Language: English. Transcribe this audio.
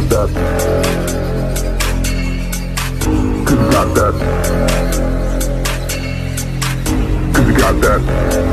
got that. Cause you got that. Cause you got that.